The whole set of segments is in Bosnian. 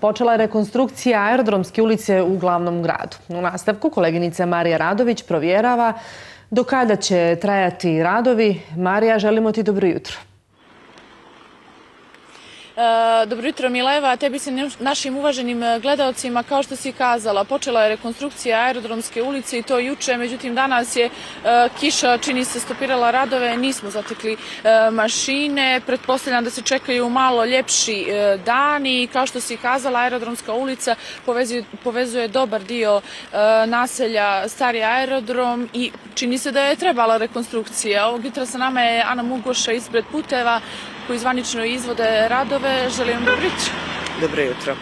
Počela je rekonstrukcija aerodromske ulice u glavnom gradu. U nastavku koleginica Marija Radović provjerava do kada će trajati radovi. Marija, želimo ti dobro jutro. E, dobro jutro Mileva, tebi se našim uvaženim e, gledalcima, kao što si kazala, počela je rekonstrukcija aerodromske ulice i to juče, međutim danas je e, kiša, čini se, stopirala radove, nismo zatekli mašine, pretpostavljam da se čekaju malo ljepši dani, i kao što si kazala, aerodromska ulica povezuje dobar dio naselja stari aerodrom i čini se da je trebala rekonstrukcija. Ovog jutra sa nama je Ana Mugoša ispred puteva, koji zvanično izvode radove. Želim vam dobro jutro. Dobro jutro.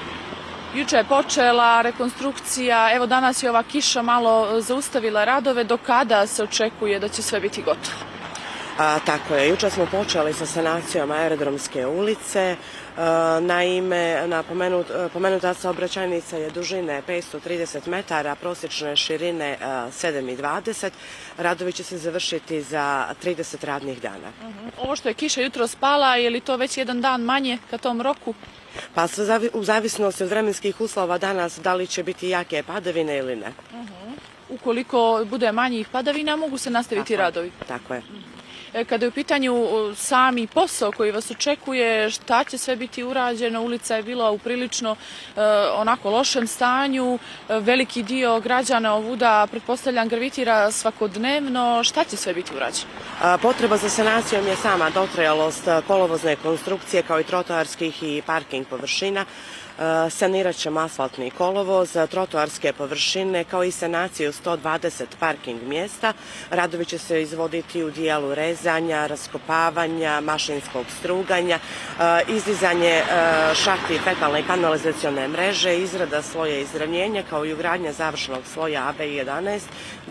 Juče je počela rekonstrukcija, evo danas je ova kiša malo zaustavila radove. Do kada se očekuje da će sve biti gotovo? A, tako je, juče smo počeli sa sanacijom aerodromske ulice. naime, na pomenut, pomenuta saobraćajnica je dužine 530 metara, prosječne širine 7,20. Radovi će se završiti za 30 radnih dana. Mhm. Ovo što je kiša jutro spala, je li to već jedan dan manje ka tom roku? Pa u zavisnosti od vremenskih uslova danas, da li će biti jake padavine ili ne. Mhm. Ukoliko bude manjih padavina, mogu se nastaviti radovi? Tako je. E, kada je u pitanju sami posao koji vas očekuje, šta će sve biti urađeno, ulica je bila u prilično e, onako lošem stanju, e, veliki dio građana ovuda, pretpostavljam, gravitira svakodnevno, šta će sve biti urađeno? Potreba za sanacijom je sama dotrajalost e, kolovozne konstrukcije kao i trotoarskih i parking površina. Saniraće sanirat ćemo asfaltni kolovoz, eh, trotoarske površine kao i sanaciju 120 parking mjesta. Radovi će se izvoditi u dijelu rezanja, raskopavanja, mašinskog struganja, eh, izdizanje šahti i kanalizacione mreže, izrada sloja izravnjenja kao i ugradnja završenog sloja AB11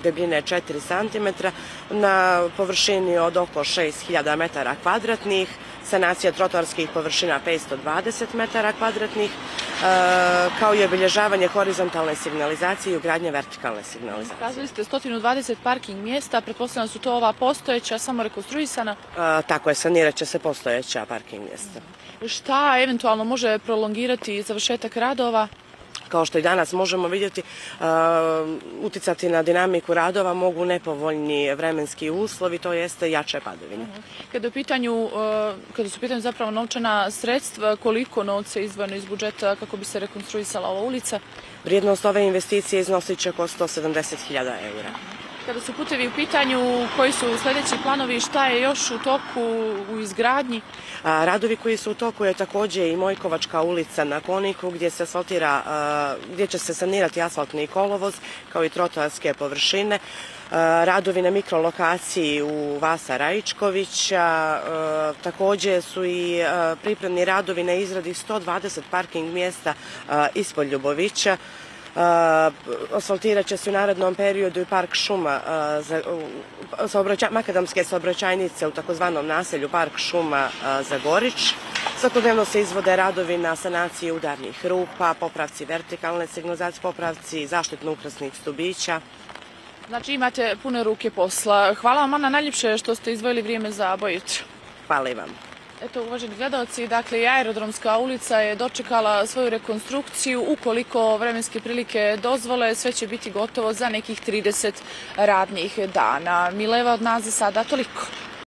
debljine 4 cm na površini od oko 6000 metara kvadratnih, sanacija trotoarskih površina 520 metara kvadratnih, e, kao i obilježavanje horizontalne signalizacije i ugradnje vertikalne signalizacije. Kazali ste 120 parking mjesta, pretpostavljam su to ova postojeća, samo rekonstruisana? E, tako je, sanirat će se postojeća parking mjesta. Šta eventualno može prolongirati završetak radova? Kao što i danas možemo vidjeti, uh, uticati na dinamiku radova mogu nepovoljni vremenski uslovi, to jeste jače padovine. Mhm. Kada, pitanju, uh, kada su pitanju zapravo novčana sredstva, koliko novca je izvojeno iz budžeta kako bi se rekonstruisala ova ulica? Vrijednost ove investicije iznosit će oko 170.000 eura. Kada su putevi u pitanju, koji su sljedeći planovi, šta je još u toku u izgradnji? Radovi koji su u toku je također i Mojkovačka ulica na Koniku gdje se asfaltira, gdje će se sanirati asfaltni kolovoz kao i trotoarske površine. Radovi na mikrolokaciji u Vasa Rajičkovića, također su i pripremni radovi na izradi 120 parking mjesta ispod Ljubovića. Asfaltirat će se u narednom periodu i park šuma makadamske saobraćajnice u takozvanom naselju Park šuma za Gorić. Svakodnevno se izvode radovi na sanaciji udarnih rupa, popravci vertikalne signalizacije, popravci zaštitno-ukrasnih stubića. Znači imate pune ruke posla. Hvala vam, Ana, najljepše što ste izvojili vrijeme za bojit. Hvala i vam. Eto, uvaženi gledalci, dakle, i aerodromska ulica je dočekala svoju rekonstrukciju. Ukoliko vremenske prilike dozvole, sve će biti gotovo za nekih 30 radnih dana. Mileva od nas za sada toliko.